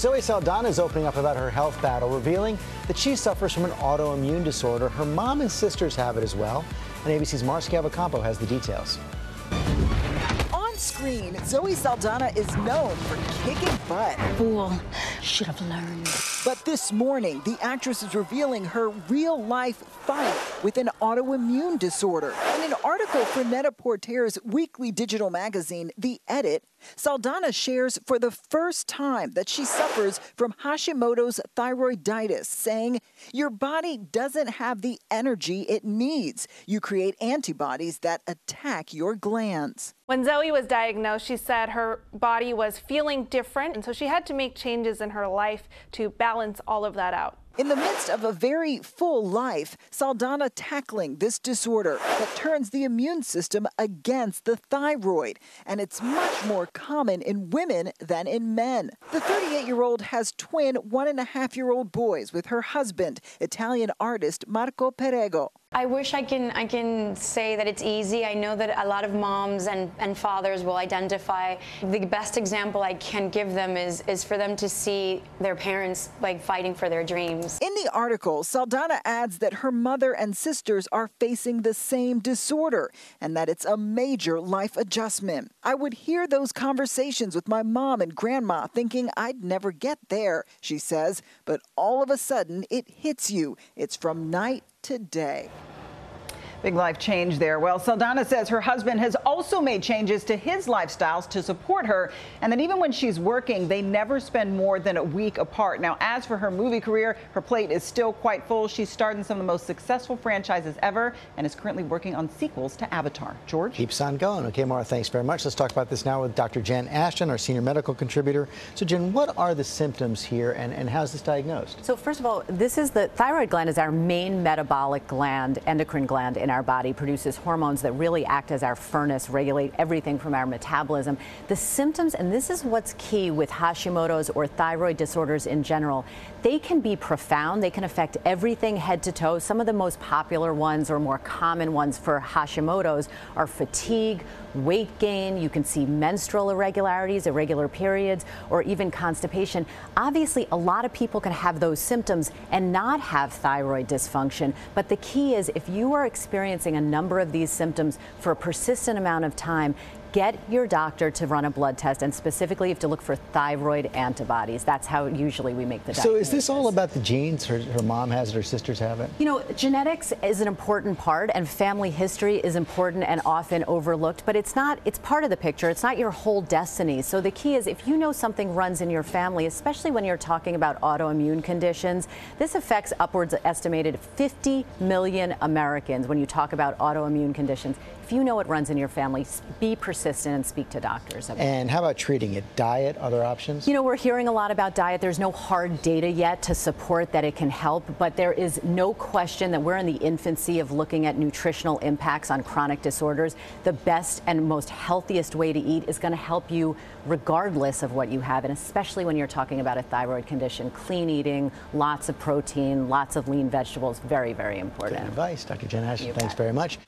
Zoe Saldana is opening up about her health battle, revealing that she suffers from an autoimmune disorder. Her mom and sisters have it as well. And ABC's Mara Schiavocampo has the details. On screen, Zoe Saldana is known for kicking butt. Fool. Should have learned. But this morning, the actress is revealing her real life fight with an autoimmune disorder. In an article for Net-a-Porter's weekly digital magazine, The Edit, Saldana shares for the first time that she suffers from Hashimoto's thyroiditis, saying, Your body doesn't have the energy it needs. You create antibodies that attack your glands. When Zoe was diagnosed, she said her body was feeling different, and so she had to make changes in her life to balance all of that out. In the midst of a very full life, Saldana tackling this disorder that turns the immune system against the thyroid, and it's much more common in women than in men. The 38 year old has twin one and a half year old boys with her husband, Italian artist Marco Perego. I wish I can I can say that it's easy. I know that a lot of moms and, and fathers will identify. The best example I can give them is is for them to see their parents like fighting for their dreams. In the article, Saldana adds that her mother and sisters are facing the same disorder and that it's a major life adjustment. I would hear those conversations with my mom and grandma thinking I'd never get there, she says, but all of a sudden it hits you. It's from night today. Big life change there. Well, Saldana says her husband has also made changes to his lifestyles to support her, and that even when she's working, they never spend more than a week apart. Now, as for her movie career, her plate is still quite full. She's starred in some of the most successful franchises ever and is currently working on sequels to Avatar. George? Keeps on going. Okay, Mara, thanks very much. Let's talk about this now with Dr. Jen Ashton, our senior medical contributor. So, Jen, what are the symptoms here and, and how's this diagnosed? So, first of all, this is the thyroid gland is our main metabolic gland, endocrine gland in our body, produces hormones that really act as our furnace, regulate everything from our metabolism. The symptoms, and this is what's key with Hashimoto's or thyroid disorders in general, they can be profound. They can affect everything head to toe. Some of the most popular ones or more common ones for Hashimoto's are fatigue, weight gain. You can see menstrual irregularities, irregular periods, or even constipation. Obviously, a lot of people can have those symptoms and not have thyroid dysfunction. But the key is if you are experiencing a number of these symptoms for a persistent amount of time, get your doctor to run a blood test, and specifically you have to look for thyroid antibodies. That's how usually we make the diagnosis. So is this all about the genes? Her, her mom has it, her sisters have it? You know, genetics is an important part, and family history is important and often overlooked, but it's not, it's part of the picture. It's not your whole destiny. So the key is if you know something runs in your family, especially when you're talking about autoimmune conditions, this affects upwards estimated 50 million Americans when you talk about autoimmune conditions. If you know it runs in your family, be persistent and speak to doctors. About and how about treating it? Diet, other options? You know, we're hearing a lot about diet. There's no hard data yet to support that it can help, but there is no question that we're in the infancy of looking at nutritional impacts on chronic disorders. The best and most healthiest way to eat is going to help you regardless of what you have, and especially when you're talking about a thyroid condition. Clean eating, lots of protein, lots of lean vegetables, very, very important. Good advice. Dr. Jen Ashton, thanks bet. very much.